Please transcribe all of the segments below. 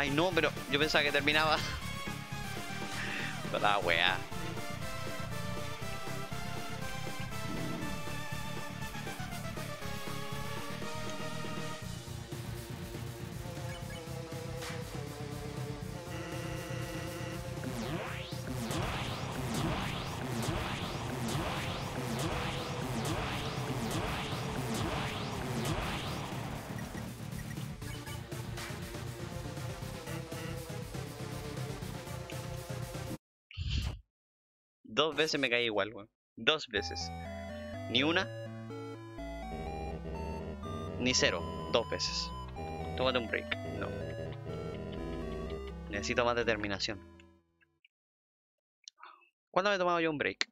Ay, no, pero yo pensaba que terminaba. La weá. Dos veces me caí igual. Dos veces. Ni una. Ni cero. Dos veces. Tómate un break. No. Necesito más determinación. ¿Cuándo me he tomado yo un break?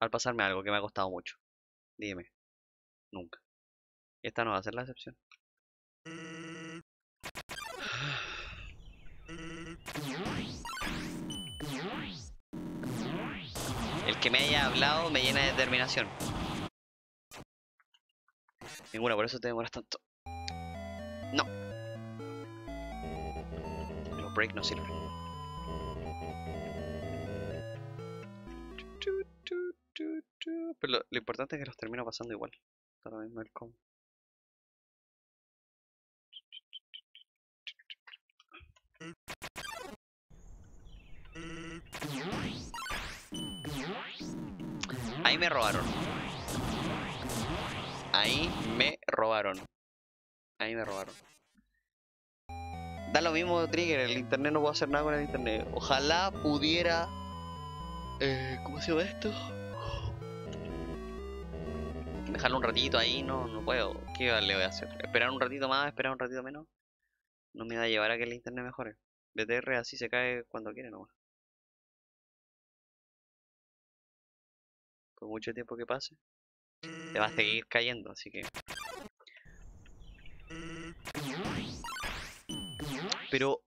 Al pasarme algo que me ha costado mucho. Dime. Nunca. Esta no va a ser la excepción. Que me haya hablado me llena de determinación. Ninguna, por eso te demoras tanto. No. Los break no sirven. Pero lo, lo importante es que los termino pasando igual. Lo mismo el cómo. Ahí me robaron. Ahí me robaron. Ahí me robaron. Da lo mismo Trigger, el internet no puedo hacer nada con el internet. Ojalá pudiera... Eh, ¿Cómo se llama esto? Dejarlo un ratito ahí, no, no puedo. ¿Qué le voy a hacer? ¿Esperar un ratito más? ¿Esperar un ratito menos? No me va a llevar a que el internet mejore. BTR así se cae cuando quiere nomás. Por mucho tiempo que pase, te va a seguir cayendo, así que... Pero...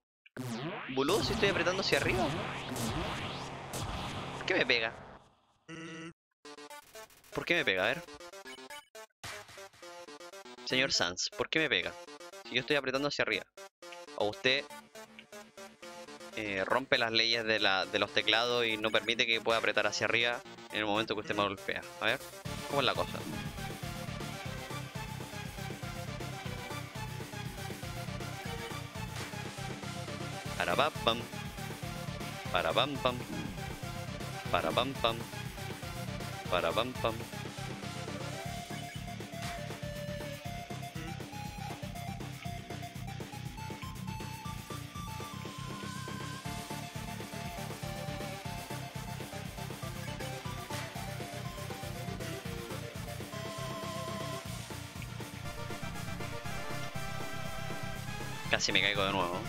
Boludo, si estoy apretando hacia arriba. ¿Por qué me pega? ¿Por qué me pega? A ver. Señor Sans, ¿por qué me pega? Si yo estoy apretando hacia arriba. O usted eh, rompe las leyes de, la, de los teclados y no permite que pueda apretar hacia arriba en el momento que usted me golpea. A ver, ¿cómo es la cosa? Para pam pam. Para pam pam. Para pam pam. Para pam pam. Casi me caigo de nuevo.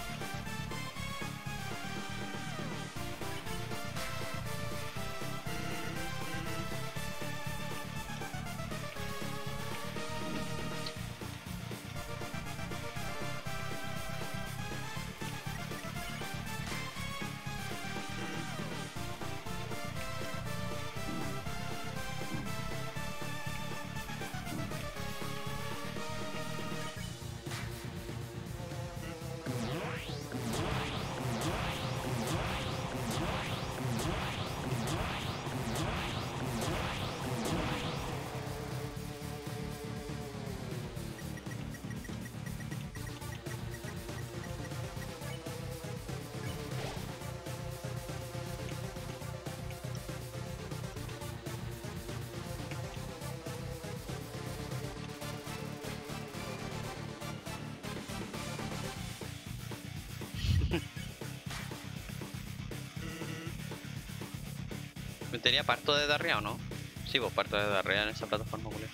¿Tenía parto de Darrea o no? Sí, pues parto de Darrea en esa plataforma, culia.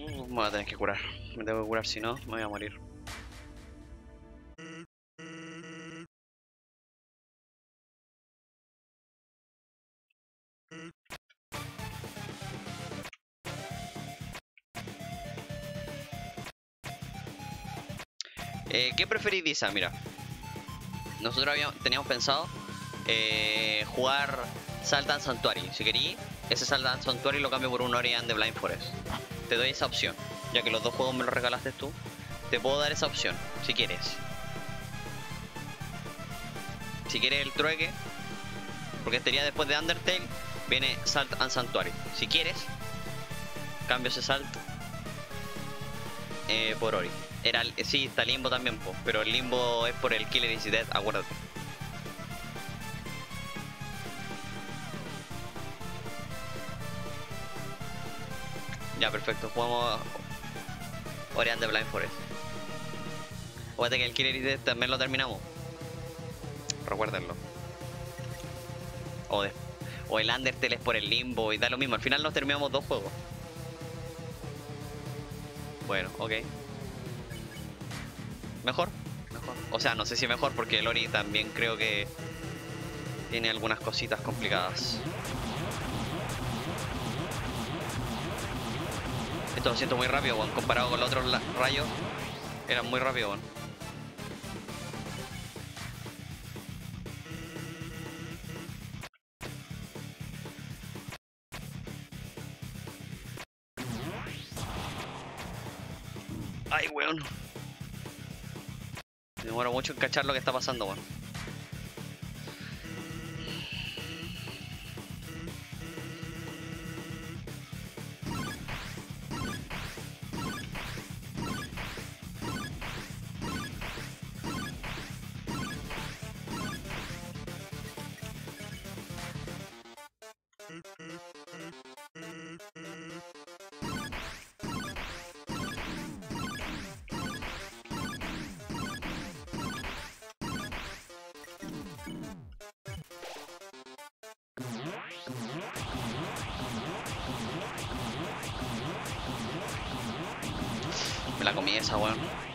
Uh, me voy a tener que curar. Me tengo que curar, si no, me voy a morir. Eh, ¿Qué preferís, Disa? Mira, nosotros teníamos pensado eh, jugar Saltan Sanctuary. Si querí, ese Saltan Sanctuary lo cambio por un Orion de Blind Forest. Te doy esa opción, ya que los dos juegos me los regalaste tú. Te puedo dar esa opción, si quieres. Si quieres el trueque, porque estaría después de Undertale, viene Salt and Sanctuary. Si quieres, cambio ese Salt eh, por Ori. Era, sí, está Limbo también, po, pero el Limbo es por el Killer Dead, acuérdate. Perfecto, jugamos Orion de Blind Forest. Acuérdate que el Killer is Dead también lo terminamos. Recuérdenlo. O, de, o el Undertale es por el Limbo y da lo mismo. Al final nos terminamos dos juegos. Bueno, ok. Mejor, mejor. O sea, no sé si mejor porque el Ori también creo que tiene algunas cositas complicadas. Esto lo siento muy rápido, weón. Comparado con los otros rayos, eran muy rápido, weón. Ay, weón. Me demoro mucho en cachar lo que está pasando, weón. La comí esa, weón.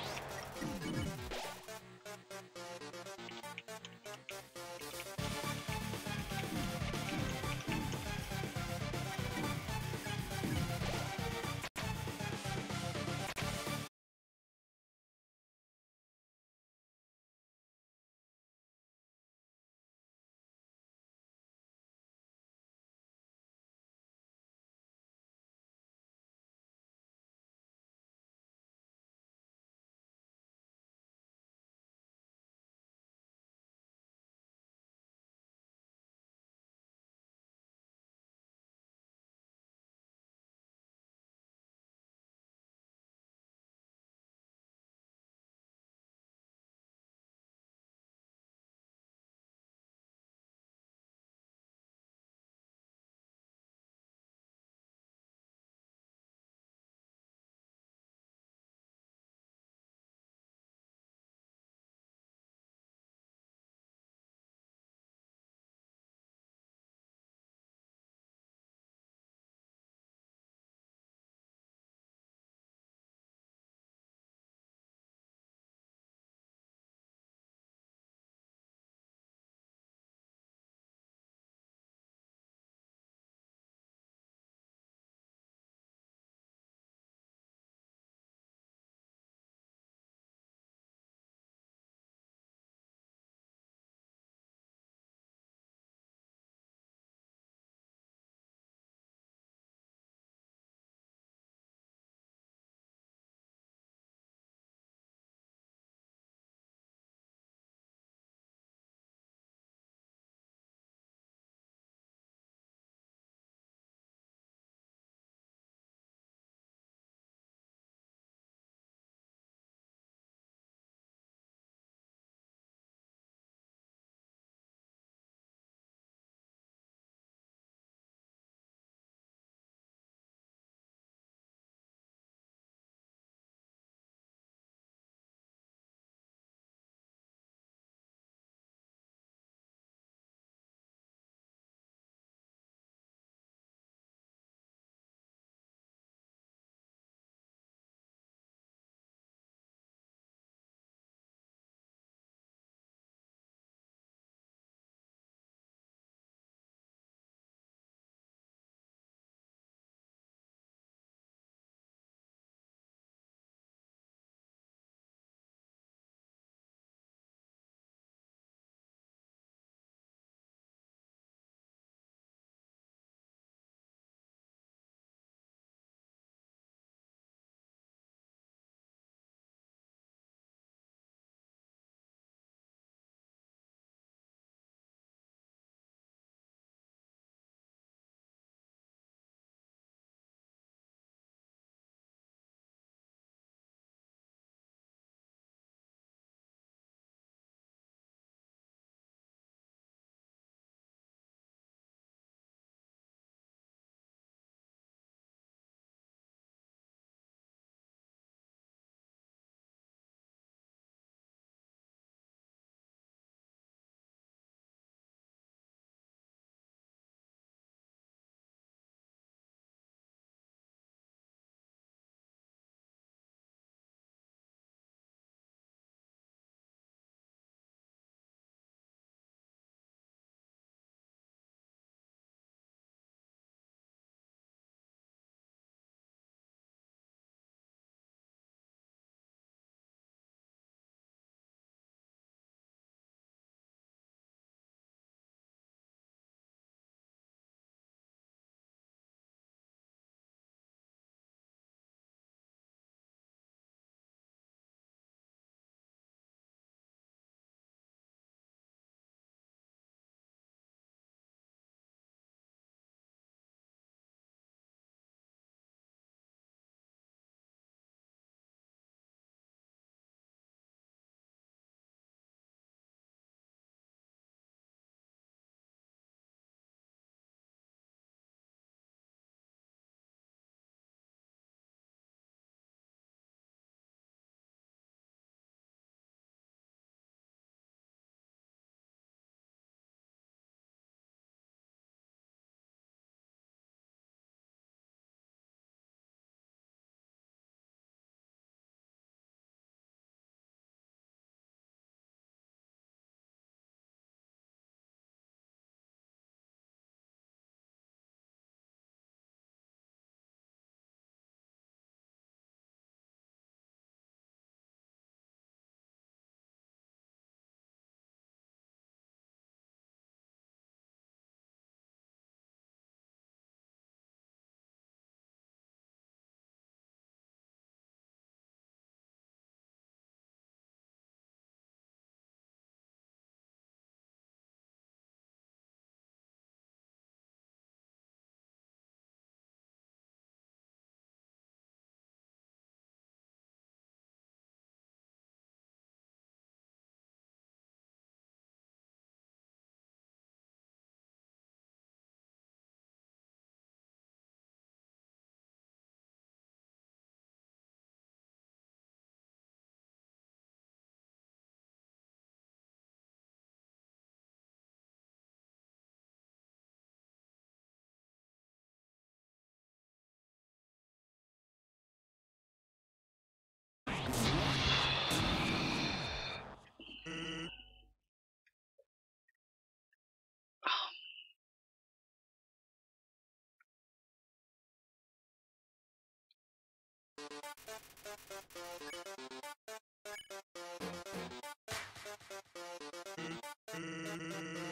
Mm-hmm.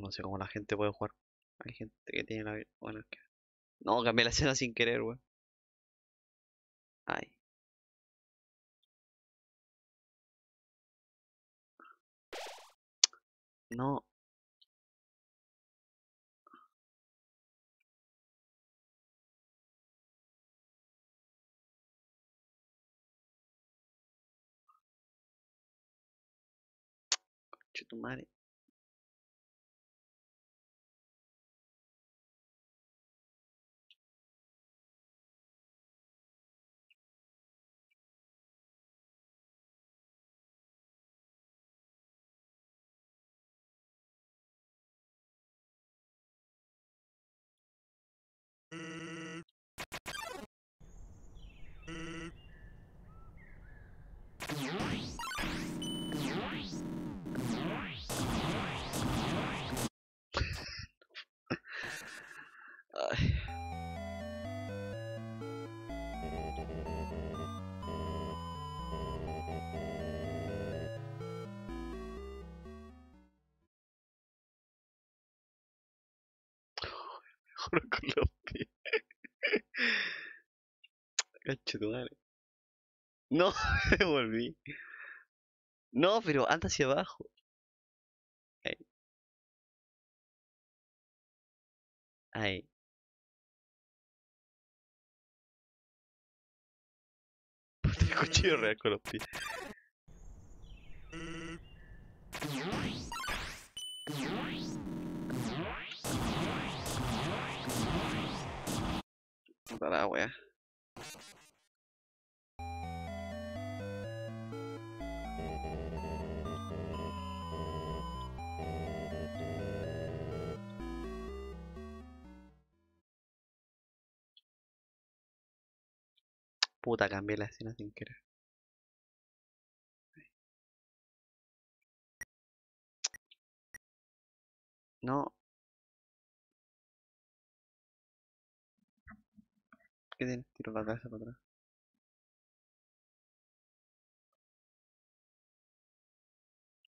No sé cómo la gente puede jugar. Hay gente que tiene la... Bueno, es que... No, cambié la escena sin querer, weón. Ay. No. Tu madre. Juro con los pies. Cacho tu. No, me volví. No, pero anda hacia abajo. Ahí. Ahí. Puta, el cuchillo real con los pies. Puta la wea. Puta, cambié la escena sin querer. No. ¿Qué tienes? Tiro la cabeza para atrás.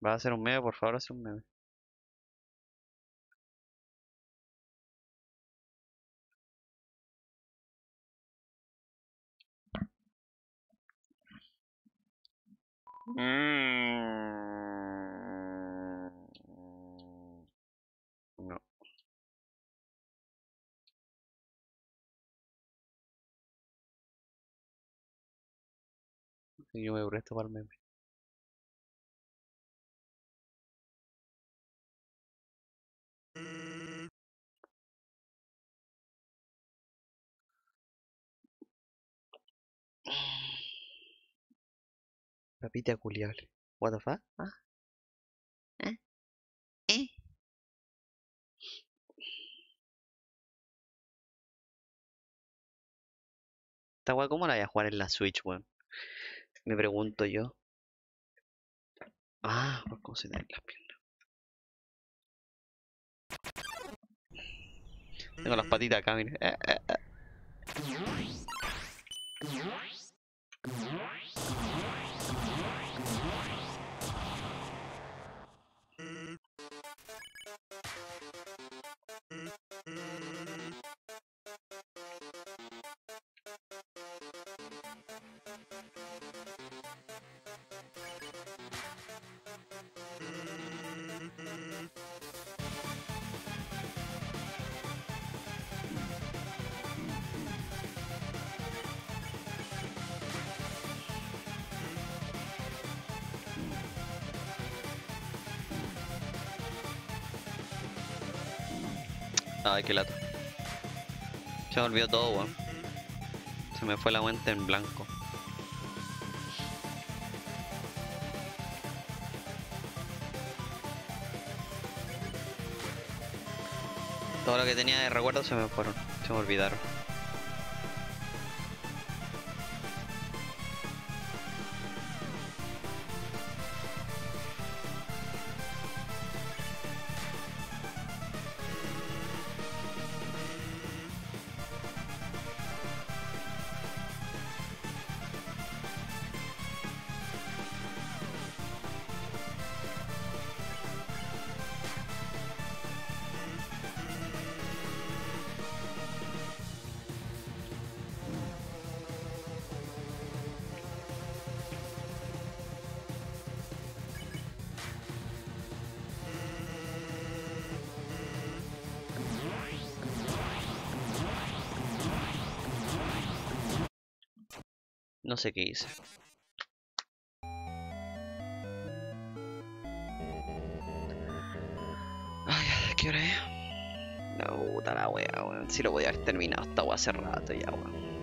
¿Va a hacer un meme? Por favor, hace un meme. Mm. Yo me presto para el meme. Papita culiable. What the fuck? Ah. ¿Eh? ¿Eh? Esta weá, ¿cómo la voy a jugar en la Switch, weón? Me pregunto yo. Ah, por cómo se dan las piernas. Tengo las patitas acá, mire. Eh, eh, eh. Ay, qué lata. Se me olvidó todo, weón. Se me fue la mente en blanco. Todo lo que tenía de recuerdo se me fueron, se me olvidaron. No sé qué hice. Ay, ¿qué hora es? La puta la wea, weón. Si lo podía haber terminado wea hace rato ya, weón.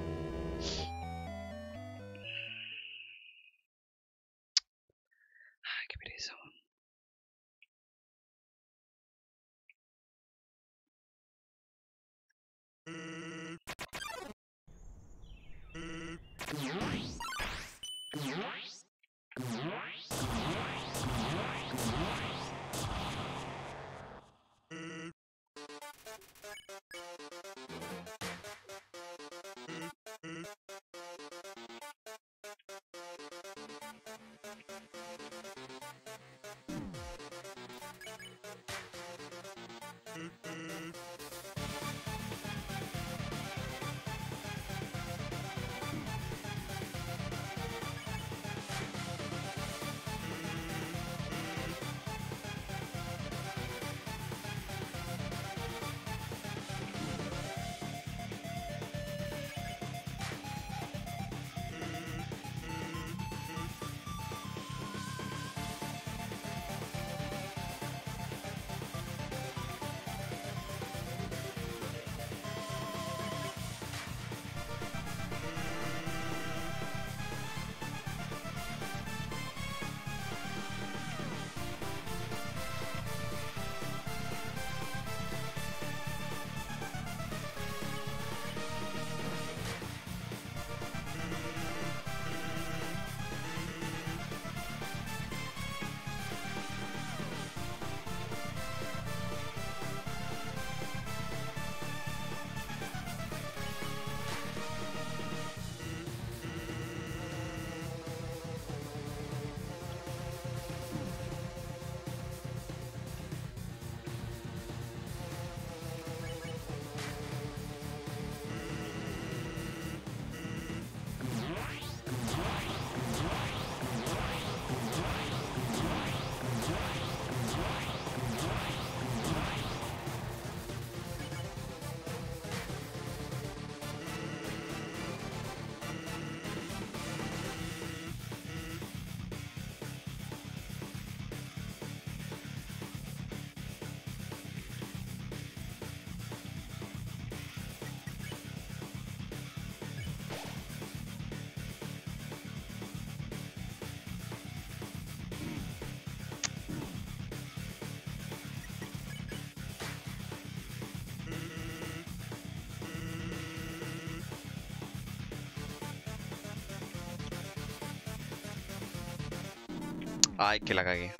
Ay, que la cagué.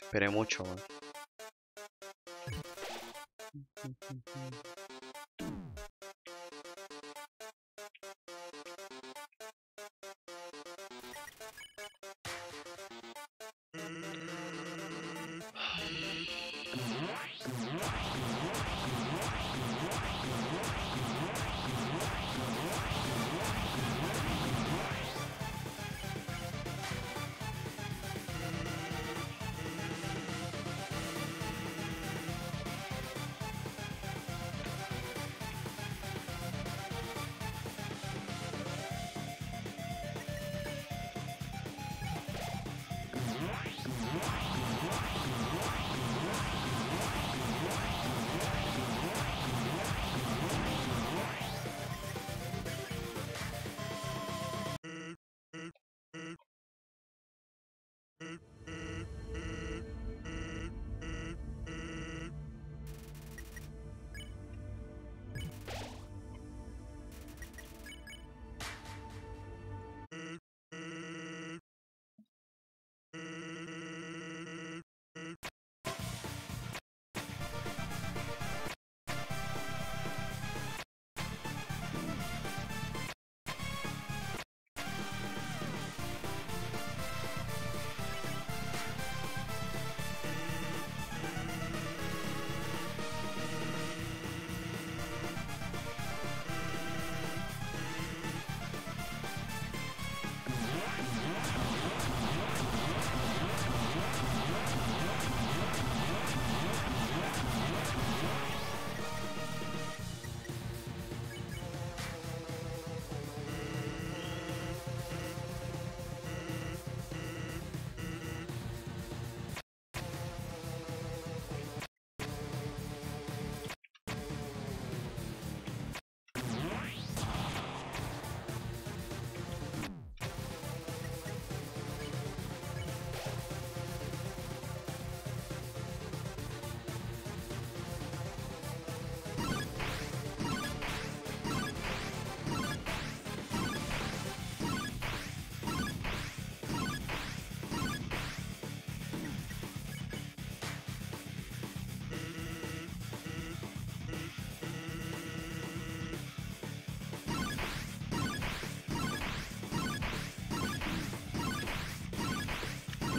Esperé mucho, weón.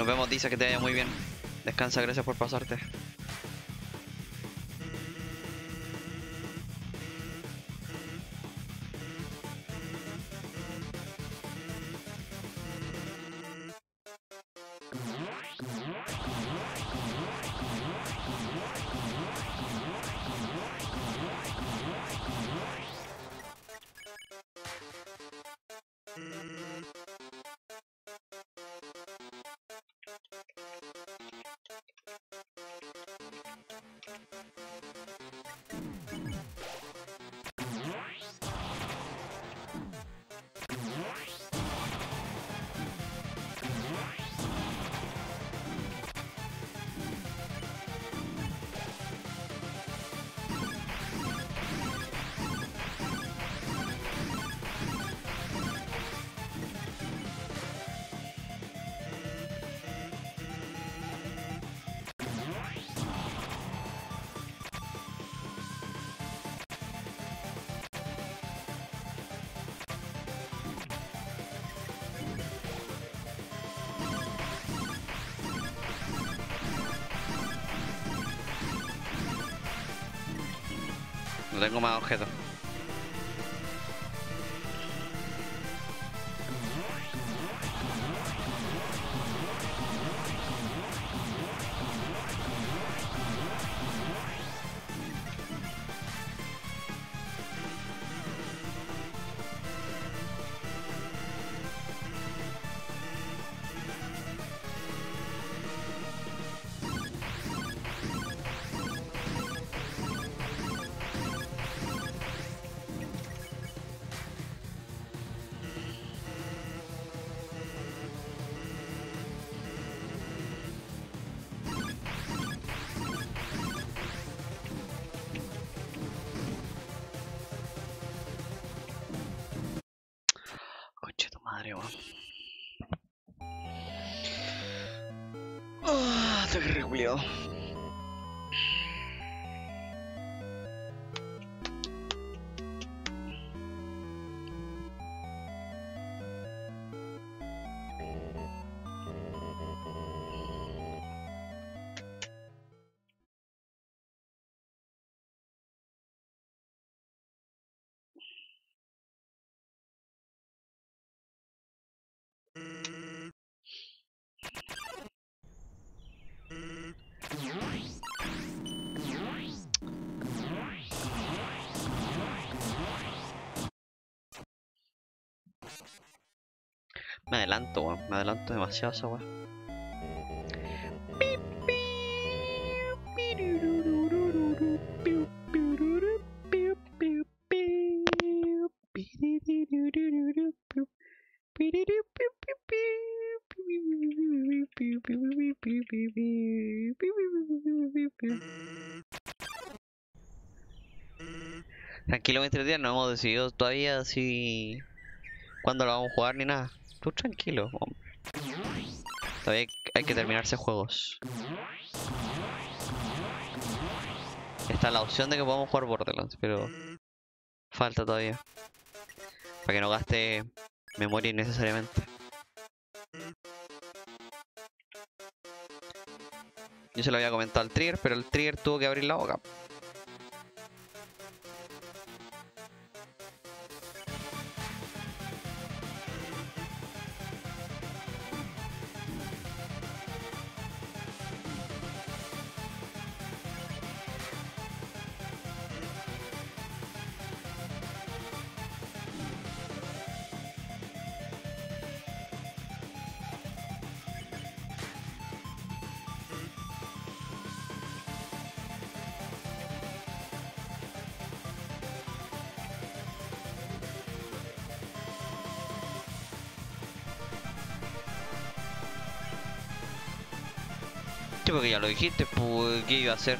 Nos vemos, Disa, que te vaya muy bien. Descansa, gracias por pasarte. No tengo más objetos. Te Me adelanto, weón. Me adelanto demasiado esa weón. Tranquilo, mientras día no hemos decidido todavía si cuándo lo vamos a jugar ni nada. Tú tranquilo. Todavía hay- que terminarse juegos. Está la opción de que podamos jugar Borderlands, pero falta todavía. Para que no gaste memoria innecesariamente. Yo se lo había comentado al Trigger, pero el Trigger tuvo que abrir la boca. Lo dijiste, pues, ¿qué iba a hacer?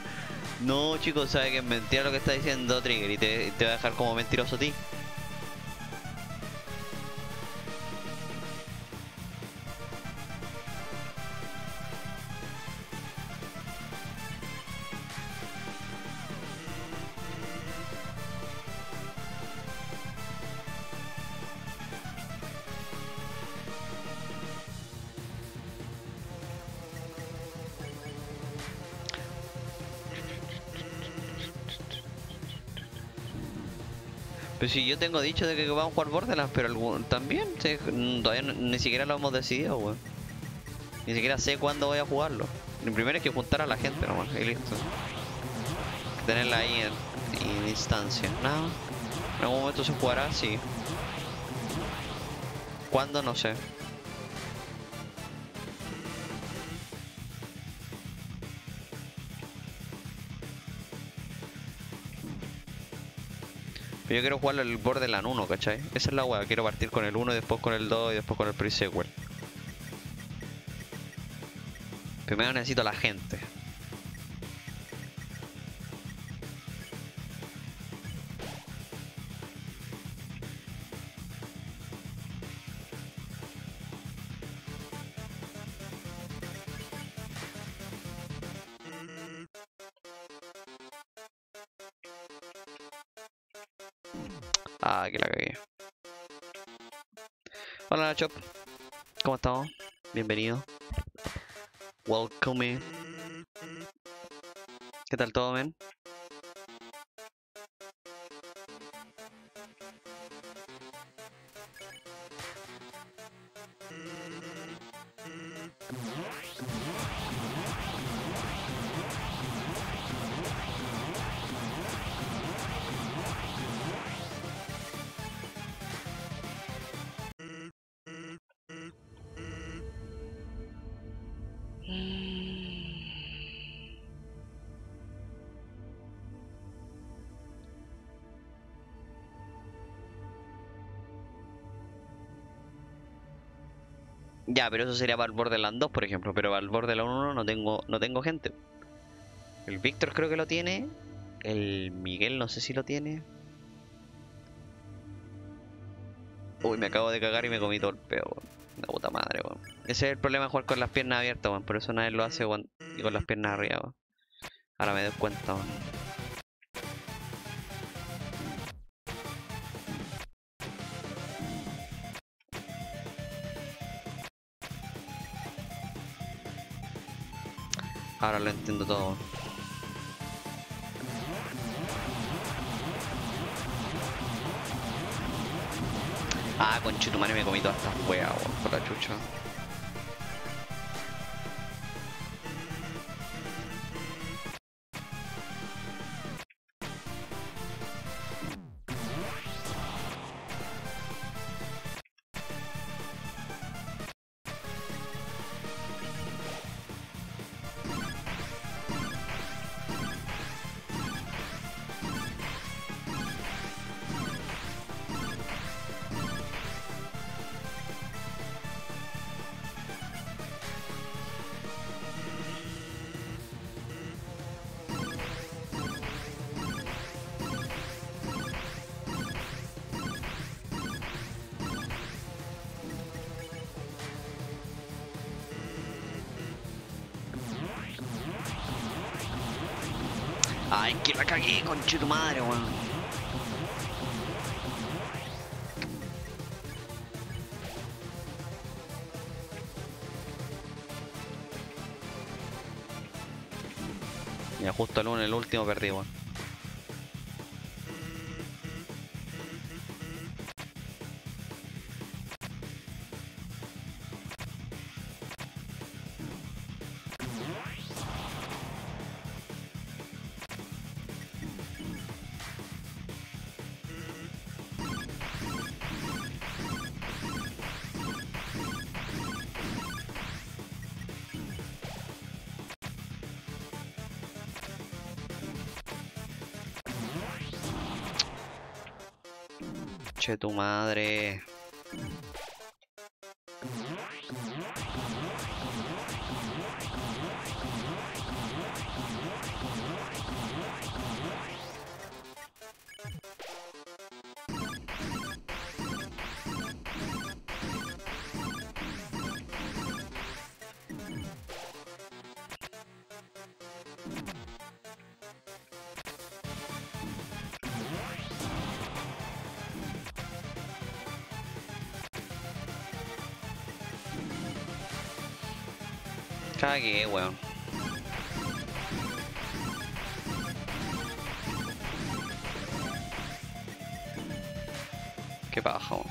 No, chicos, sabe que es mentira lo que está diciendo Trigger y te, te va a dejar como mentiroso a ti. Pero si yo tengo dicho de que vamos a jugar Borderlands, pero también sí, mm, todavía ni siquiera lo hemos decidido, weón. Ni siquiera sé cuándo voy a jugarlo. Lo primero es que juntar a la gente nomás, y listo. Tenerla ahí en instancia. Nada. En algún momento se jugará, sí. ¿Cuándo? No sé. Yo quiero jugar el Borderlands 1, ¿cachai? Esa es la weá. Quiero partir con el 1 y después con el 2 y después con el pre-sequel. Primero necesito a la gente. Nachop, ¿cómo estamos? Bienvenido. Welcome. ¿Qué tal todo, men? Ya, pero eso sería para el Borderlands 2, por ejemplo. Pero para el Borderlands 1 no tengo, no tengo gente. El Víctor creo que lo tiene. El Miguel no sé si lo tiene. Uy, me acabo de cagar y me comí todo el peo, weón. La puta madre, weón. Ese es el problema de jugar con las piernas abiertas, weón. Por eso nadie lo hace, weón. Y con las piernas arriba, weón. Ahora me doy cuenta, weón. Ahora lo entiendo todo. Ah, conchetumare me comí todas estas weas, por la chucha. Ay, que la cagué, conchetumadre, weón. Ya justo el uno, el último perdí, weón. Che tu madre. Cagué, weón. Qué paja, weón.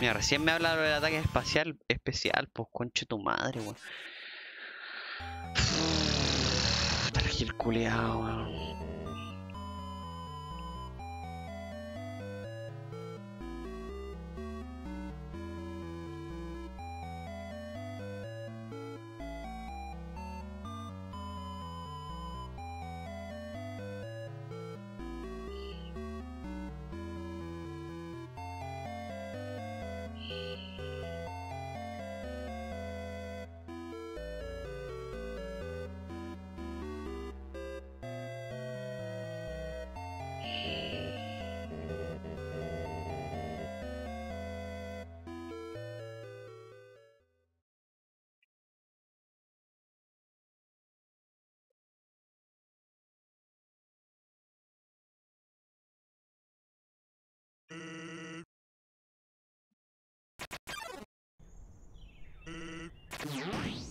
Mira, recién me habla del ataque espacial, especial, pues conche tu madre, weón. Está el culeado, weón. Nice.